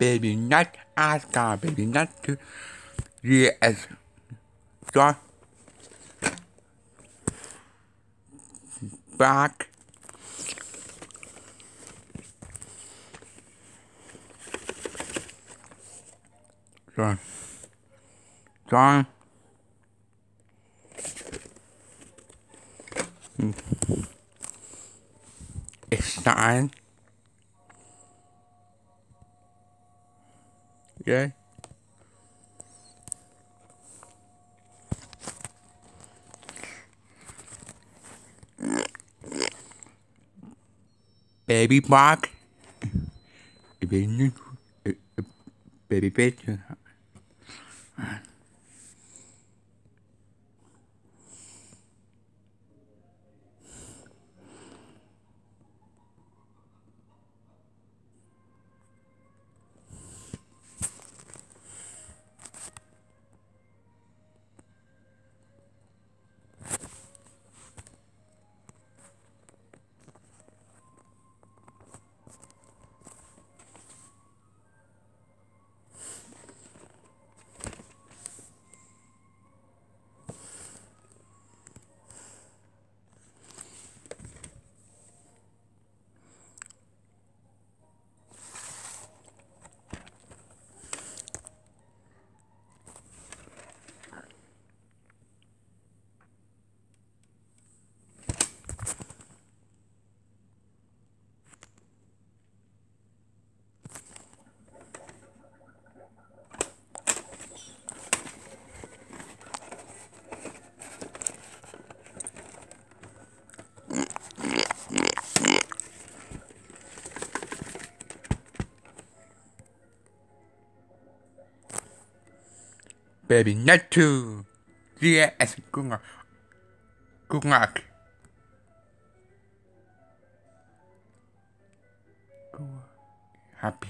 baby nut, Oscar, baby nut to yes. John. Back. John. Hmm. John. It's time. Okay. Baby bark. Baby, bitch. Baby Neptune. Yes, good luck. Good luck. Happy